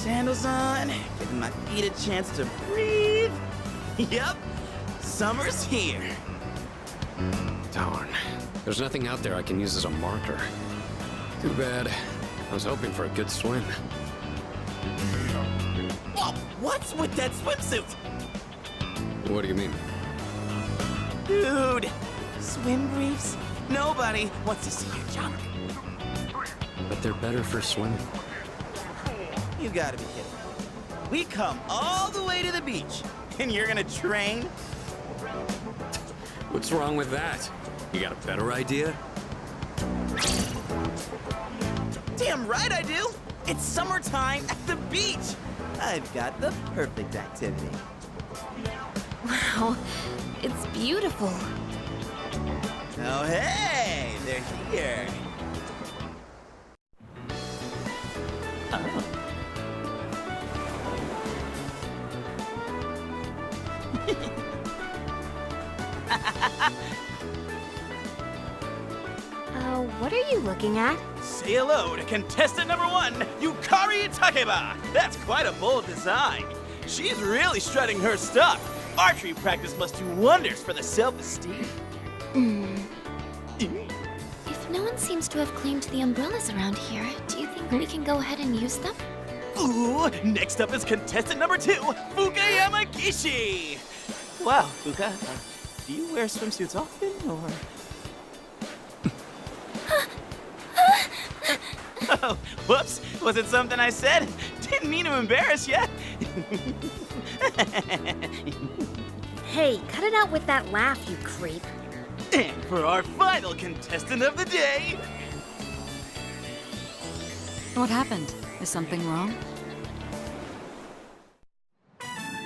sandals on, giving my feet a chance to breathe. Yep, summer's here. Darn. There's nothing out there I can use as a marker. Too bad. I was hoping for a good swim. Whoa, what's with that swimsuit? What do you mean? Dude, swim briefs? Nobody wants to see your junk. But they're better for swimming. You gotta be kidding. We come all the way to the beach, and you're gonna train? What's wrong with that? You got a better idea? Damn right I do! It's summertime at the beach! I've got the perfect activity. Wow, it's beautiful. Oh, hey! They're here! Uh, what are you looking at? Say hello to contestant number one, Yukari Takeba! That's quite a bold design. She's really strutting her stuff. Archery practice must do wonders for the self-esteem. If no one seems to have claimed the umbrellas around here, do you think we can go ahead and use them? Ooh, next up is contestant number two, Fuuka Yamagishi! Wow, Fuuka, uh, do you wear swimsuits often, or...? oh, whoops, was it something I said? Didn't mean to embarrass you. Hey, cut it out with that laugh, you creep. and for our final contestant of the day, What happened? Is something wrong?